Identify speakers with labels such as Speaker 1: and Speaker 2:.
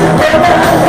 Speaker 1: toda